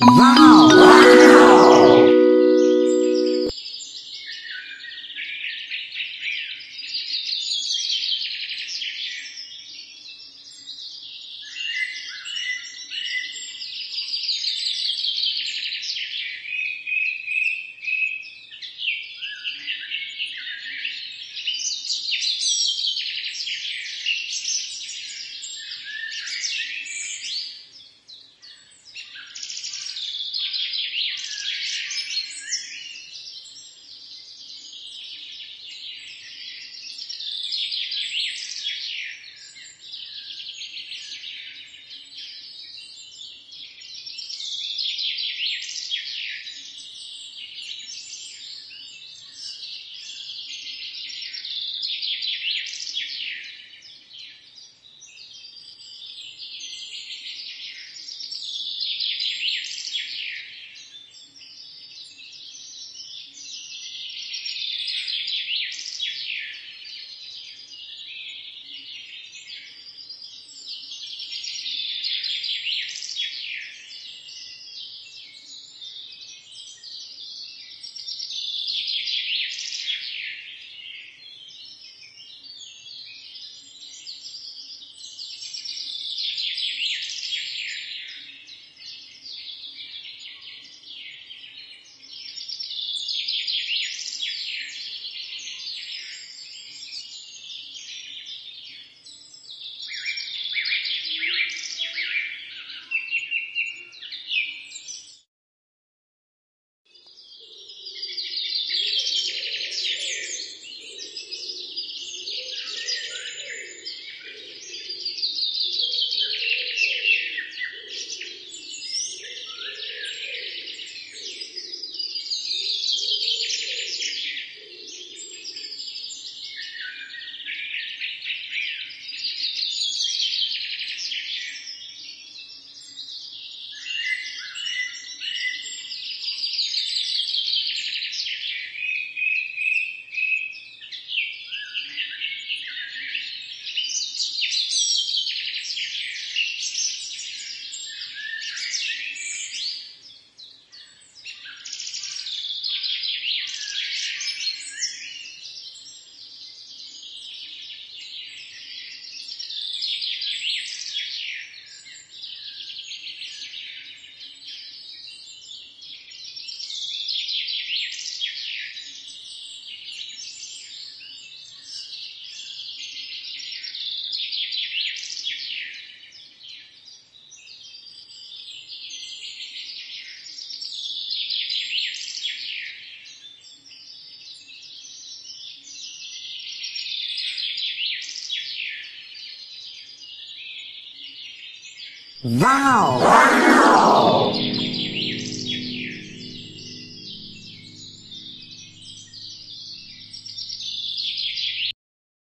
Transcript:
哇！Wow! Wow!